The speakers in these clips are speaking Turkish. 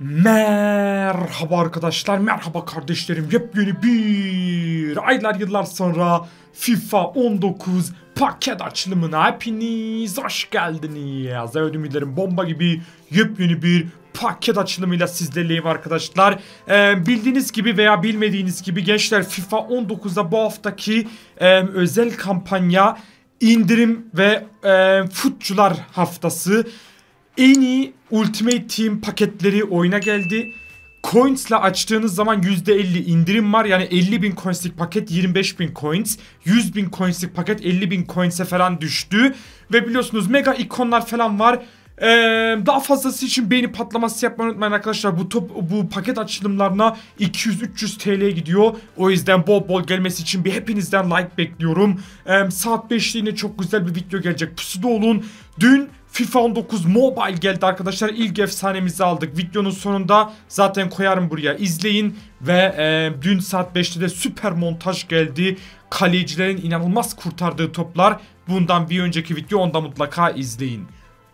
Merhaba arkadaşlar, merhaba kardeşlerim. Yepyeni bir aylar yıllar sonra FIFA 19 paket açılımına hepiniz hoş geldiniz. Evet ümitlerim bomba gibi yepyeni bir paket açılımıyla sizlerleyim arkadaşlar. Ee, bildiğiniz gibi veya bilmediğiniz gibi gençler FIFA 19'da bu haftaki e, özel kampanya indirim ve e, futçular haftası en iyi Ultimate Team paketleri oyuna geldi. Coins ile açtığınız zaman %50 indirim var. Yani 50 bin coinslik paket 25 bin coins. 100 bin coinslik paket 50 bin coins'e falan düştü. Ve biliyorsunuz mega ikonlar falan var. Ee, daha fazlası için beğeni patlaması yapmayı unutmayın arkadaşlar. Bu top, bu paket açılımlarına 200-300 TL gidiyor. O yüzden bol bol gelmesi için bir hepinizden like bekliyorum. Ee, saat 5'te yine çok güzel bir video gelecek. Pusuda olun. Dün FIFA 19 Mobile geldi arkadaşlar. İlk efsanemizi aldık. Videonun sonunda zaten koyarım buraya. izleyin. Ve e, dün saat 5'te de süper montaj geldi. Kalecilerin inanılmaz kurtardığı toplar. Bundan bir önceki video onda mutlaka izleyin.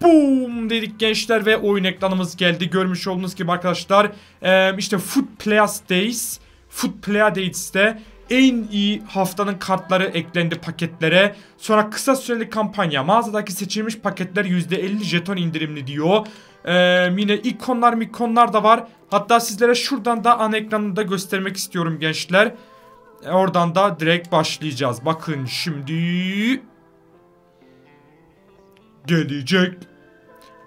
Boom dedik gençler ve oyun ekranımız geldi. Görmüş olduğunuz gibi arkadaşlar e, işte Foot Players Days, Foot Player Days'te en iyi haftanın kartları eklendi paketlere. Sonra kısa süreli kampanya. Mağazadaki seçilmiş paketler %50 jeton indirimli diyor. Ee, yine ikonlar mikonlar da var. Hatta sizlere şuradan da ana ekranında göstermek istiyorum gençler. Oradan da direkt başlayacağız. Bakın şimdi... Gelecek.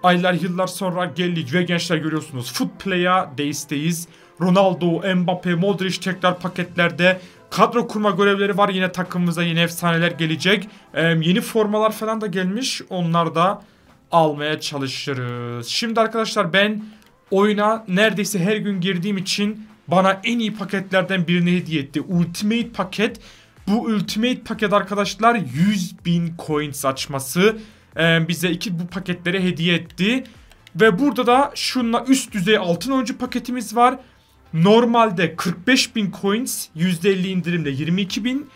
Aylar yıllar sonra geldik ve gençler görüyorsunuz. Foot Play'a Days'teyiz. Ronaldo, Mbappe, Modric tekrar paketlerde. Kadro kurma görevleri var yine takımımıza yeni efsaneler gelecek. Ee, yeni formalar falan da gelmiş. Onlar da almaya çalışırız. Şimdi arkadaşlar ben oyuna neredeyse her gün girdiğim için bana en iyi paketlerden birini hediye etti. Ultimate paket. Bu Ultimate paket arkadaşlar 100 bin coins açması. Ee, bize iki bu paketleri hediye etti. Ve burada da şunla üst düzey altın oyuncu paketimiz var. Normalde 45 bin coins %50 indirimle 22 bin.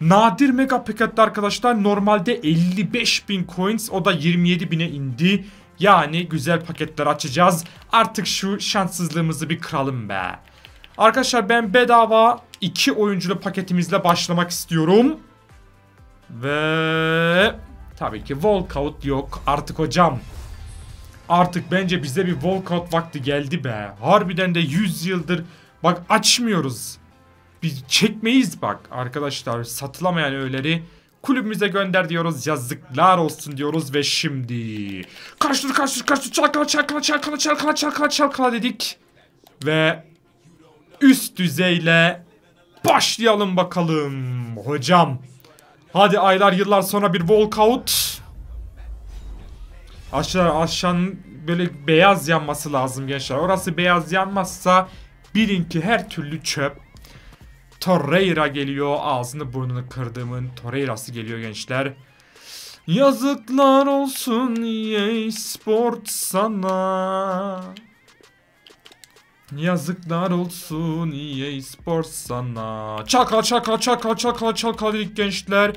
Nadir mega pakette arkadaşlar normalde 55 bin coins o da 27 bine indi. Yani güzel paketler açacağız. Artık şu şanssızlığımızı bir kıralım be. Arkadaşlar ben bedava 2 oyunculu paketimizle başlamak istiyorum. Ve tabii ki walkout yok artık hocam. Artık bence bize bir walkout vakti geldi be. Harbiden de 100 yıldır bak açmıyoruz. Biz çekmeyiz bak arkadaşlar satılamayan öğeleri kulübümüze gönder diyoruz yazıklar olsun diyoruz ve şimdi karşılık karşılık karşılık çalkala çalkala çalkala çalkala çalkala çalkala dedik ve üst düzeyle başlayalım bakalım hocam hadi aylar yıllar sonra bir walkout Aşağı aşağının böyle beyaz yanması lazım gençler. Orası beyaz yanmazsa bilin ki her türlü çöp. Torreira geliyor. Ağzını burnunu kırdığımın Torreira'sı geliyor gençler. Yazıklar olsun EA Sport sana. Yazıklar olsun EA Sport sana. Çakal çakal çakal çakal çakal dedik gençler.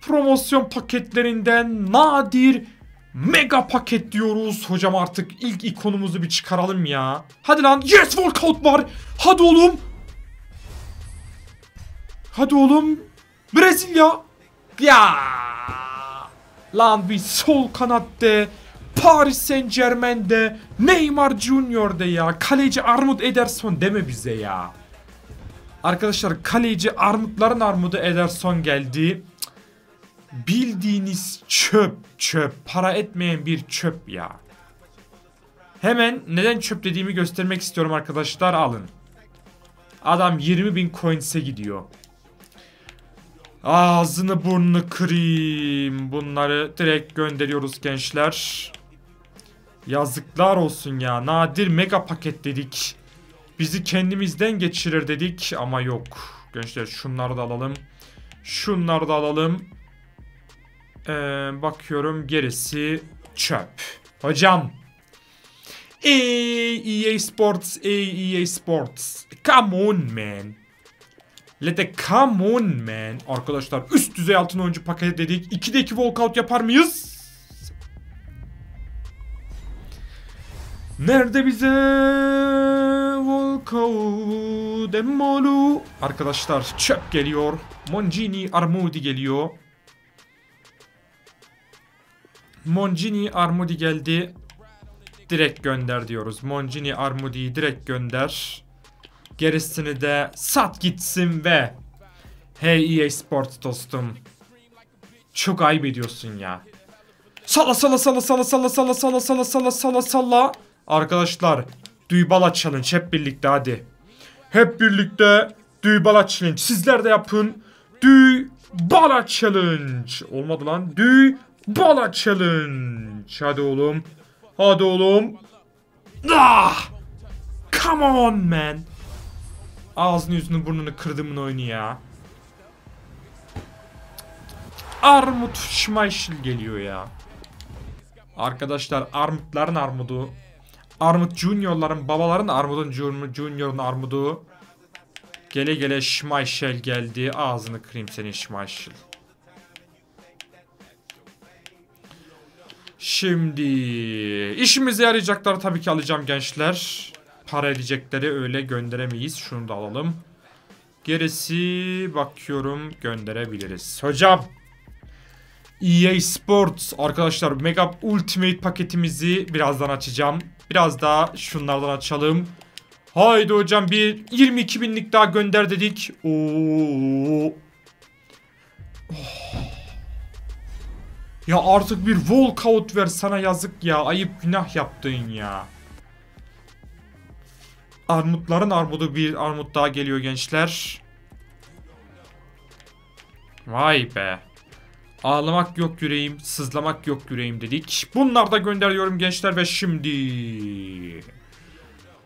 Promosyon paketlerinden nadir Mega paket diyoruz. Hocam artık ilk ikonumuzu bir çıkaralım ya. Hadi lan. Yes walkout var. Hadi oğlum. Hadi oğlum. Brezilya. Ya. Lan bir sol kanatta. Paris Saint Germain'de. Neymar Junior'da ya. Kaleci Armut Ederson deme bize ya. Arkadaşlar kaleci armutların armudu Ederson geldi bildiğiniz çöp çöp para etmeyen bir çöp ya. Hemen neden çöp dediğimi göstermek istiyorum arkadaşlar alın. Adam 20 bin coins'e gidiyor. Ağzını burnunu kırayım. Bunları direkt gönderiyoruz gençler. Yazıklar olsun ya. Nadir mega paket dedik. Bizi kendimizden geçirir dedik ama yok. Gençler şunları da alalım. Şunları da alalım. Ee, bakıyorum gerisi çöp. Hocam. Ey EA Sports, ey EA Sports. Come on man. Let the come on man. Arkadaşlar üst düzey altın oyuncu paketi dedik. 2'de 2 walkout yapar mıyız? Nerede bize Kakao Demolu. Arkadaşlar çöp geliyor. Mongini Armudi geliyor. Mongini Armudi geldi. Direkt gönder diyoruz. Mongini Armudi'yi direkt gönder. Gerisini de sat gitsin ve Hey EA Sports dostum. Çok ayıp ediyorsun ya. Sala sala sala sala sala sala sala sala sala sala sala. Arkadaşlar Düğbala challenge hep birlikte hadi. Hep birlikte Düğbala challenge. Sizler de yapın. Düğbala challenge. Olmadı lan. Düğbala challenge. Hadi oğlum. Hadi oğlum. Ah! Come on man. Ağzını yüzünü burnunu kırdımın oyunu ya. Armut Schmeichel geliyor ya. Arkadaşlar armutların armudu. Armut Junior'ların babaların armudun Junior'un armudu. Gele gele Schmeichel geldi. Ağzını kırayım senin Schmeichel. Şimdi işimize yarayacakları tabii ki alacağım gençler. Para edecekleri öyle gönderemeyiz. Şunu da alalım. Gerisi bakıyorum gönderebiliriz. Hocam EA Sports arkadaşlar Mega Ultimate paketimizi birazdan açacağım. Biraz daha şunlardan açalım. Haydi hocam bir 22 binlik daha gönder dedik. Oo. Oh. Ya artık bir walkout ver sana yazık ya. Ayıp günah yaptın ya. Armutların armudu bir armut daha geliyor gençler. Vay be. Ağlamak yok yüreğim, sızlamak yok yüreğim dedik. Bunlar da gönderiyorum gençler ve şimdi...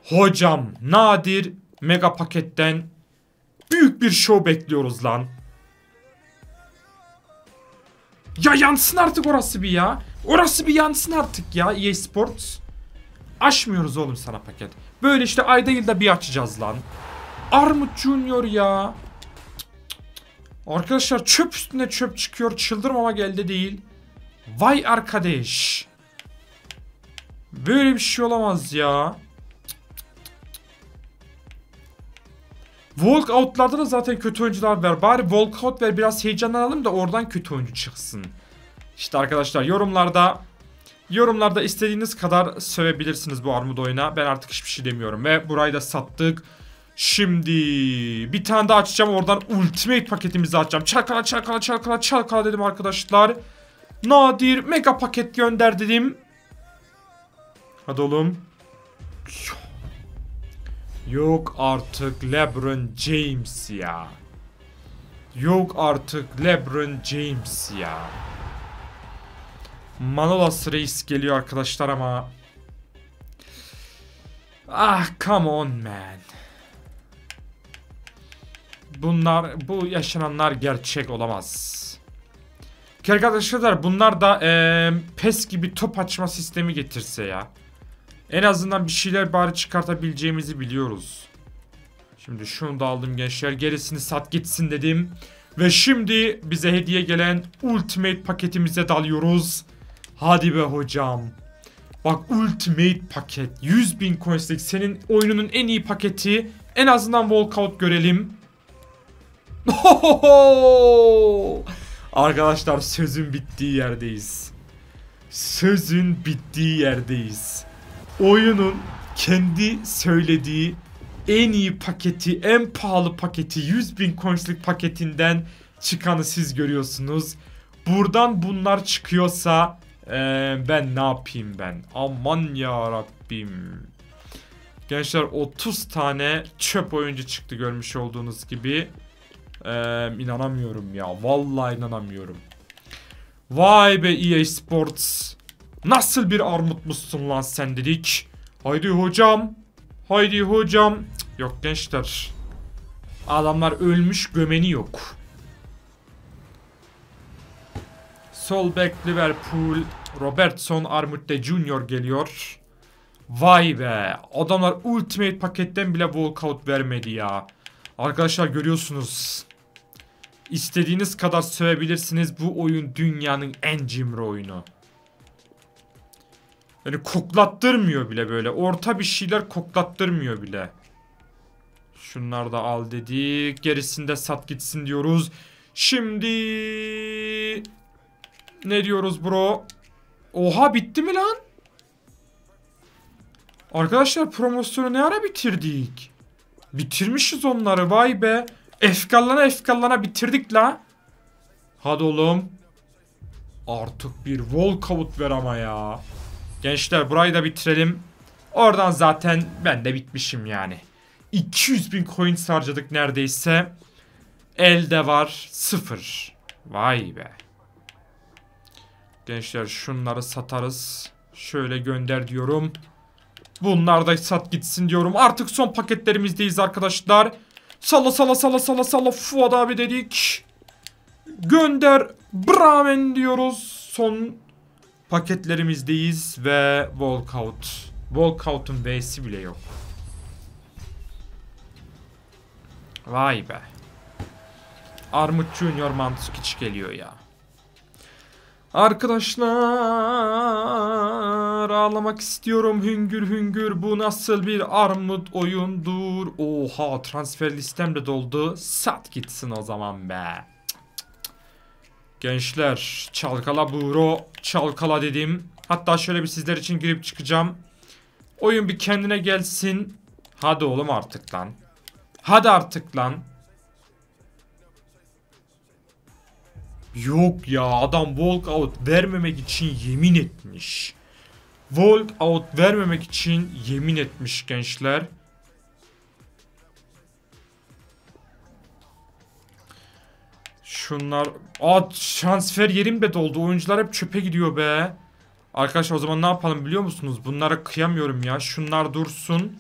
Hocam nadir mega paketten büyük bir show bekliyoruz lan. Ya yansın artık orası bir ya. Orası bir yansın artık ya EA Sports. Açmıyoruz oğlum sana paket. Böyle işte ayda yılda bir açacağız lan. Armut Junior ya. Arkadaşlar çöp üstüne çöp çıkıyor. Çıldırmama geldi değil. Vay arkadaş. Böyle bir şey olamaz ya. Walkout'larda da zaten kötü oyuncular ver. Bari walkout ver biraz heyecanlanalım da oradan kötü oyuncu çıksın. İşte arkadaşlar yorumlarda yorumlarda istediğiniz kadar sövebilirsiniz bu armut oyuna. Ben artık hiçbir şey demiyorum ve burayı da sattık. Şimdi bir tane daha açacağım oradan ultimate paketimizi açacağım. Çalkala çalkala çalkala çalkala dedim arkadaşlar. Nadir mega paket gönder dedim. Hadi oğlum. Yok artık LeBron James ya. Yok artık LeBron James ya. Manolas Reis geliyor arkadaşlar ama. Ah come on man. Bunlar bu yaşananlar gerçek olamaz. Arkadaşlar bunlar da ee, PES gibi top açma sistemi getirse ya. En azından bir şeyler bari çıkartabileceğimizi biliyoruz. Şimdi şunu da aldım gençler. Gerisini sat gitsin dedim. Ve şimdi bize hediye gelen Ultimate paketimize dalıyoruz. Hadi be hocam. Bak Ultimate paket. 100 bin coinslik senin oyununun en iyi paketi. En azından walkout görelim. Arkadaşlar sözün bittiği yerdeyiz. Sözün bittiği yerdeyiz. Oyunun kendi söylediği en iyi paketi, en pahalı paketi 100 bin coinslik paketinden çıkanı siz görüyorsunuz. Buradan bunlar çıkıyorsa ee, ben ne yapayım ben? Aman ya Rabbim. Gençler 30 tane çöp oyuncu çıktı görmüş olduğunuz gibi. Ee, inanamıyorum ya. Vallahi inanamıyorum. Vay be EA Sports. Nasıl bir armutmuşsun lan sen dedik. Haydi hocam. Haydi hocam. yok gençler. Adamlar ölmüş gömeni yok. Sol back Liverpool. Robertson Armute Junior geliyor. Vay be. Adamlar Ultimate paketten bile walkout vermedi ya. Arkadaşlar görüyorsunuz. İstediğiniz kadar sövebilirsiniz. Bu oyun dünyanın en cimri oyunu. Yani koklattırmıyor bile böyle. Orta bir şeyler koklattırmıyor bile. Şunları da al dedik. Gerisini de sat gitsin diyoruz. Şimdi ne diyoruz bro? Oha bitti mi lan? Arkadaşlar promosyonu ne ara bitirdik? Bitirmişiz onları vay be. Efkallana efkallana bitirdik la. Hadi oğlum. Artık bir walkout ver ama ya. Gençler burayı da bitirelim. Oradan zaten ben de bitmişim yani. 200 bin coin harcadık neredeyse. Elde var sıfır. Vay be. Gençler şunları satarız. Şöyle gönder diyorum. Bunlar da sat gitsin diyorum. Artık son paketlerimizdeyiz arkadaşlar. Salla salla salla salla salla Fuat abi dedik. Gönder Bramen diyoruz. Son paketlerimizdeyiz ve walkout. Walkout'un V'si bile yok. Vay be. Armut Junior Mantuskic geliyor ya. Arkadaşlar ağlamak istiyorum hüngür hüngür bu nasıl bir armut oyundur. Oha transfer listem de doldu. Sat gitsin o zaman be. Gençler çalkala buro çalkala dedim. Hatta şöyle bir sizler için girip çıkacağım. Oyun bir kendine gelsin. Hadi oğlum artık lan. Hadi artık lan. Yok ya adam walkout vermemek için yemin etmiş. Walkout vermemek için yemin etmiş gençler. Şunlar... Aa transfer yerim de doldu. Oyuncular hep çöpe gidiyor be. Arkadaşlar o zaman ne yapalım biliyor musunuz? Bunlara kıyamıyorum ya. Şunlar dursun.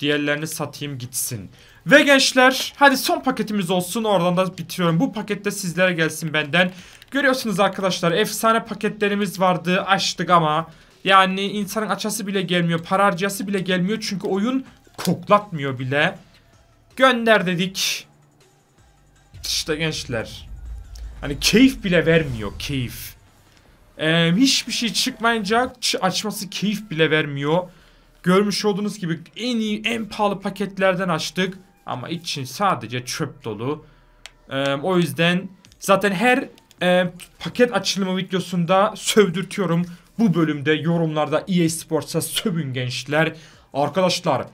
Diğerlerini satayım gitsin. Ve gençler hadi son paketimiz olsun oradan da bitiriyorum. Bu pakette sizlere gelsin benden. Görüyorsunuz arkadaşlar efsane paketlerimiz vardı açtık ama yani insanın açası bile gelmiyor para harcası bile gelmiyor çünkü oyun koklatmıyor bile. Gönder dedik. İşte gençler. Hani keyif bile vermiyor keyif. Ee, hiçbir şey çıkmayınca açması keyif bile vermiyor. Görmüş olduğunuz gibi en iyi en pahalı paketlerden açtık. Ama için sadece çöp dolu. Ee, o yüzden zaten her e, paket açılımı videosunda sövdürtüyorum. Bu bölümde yorumlarda EA Sports'a sövün gençler. Arkadaşlar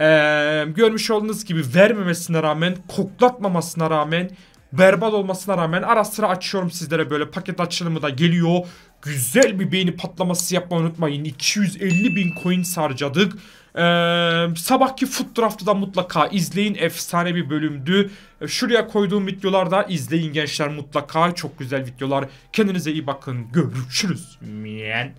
ee, görmüş olduğunuz gibi vermemesine rağmen koklatmamasına rağmen berbat olmasına rağmen ara sıra açıyorum sizlere böyle paket açılımı da geliyor. Güzel bir beğeni patlaması yapmayı unutmayın. 250 bin coin harcadık. Ee, sabahki Foot Draft'ı da mutlaka izleyin. Efsane bir bölümdü. Ee, şuraya koyduğum videolarda izleyin gençler mutlaka. Çok güzel videolar. Kendinize iyi bakın. Görüşürüz. Miyen.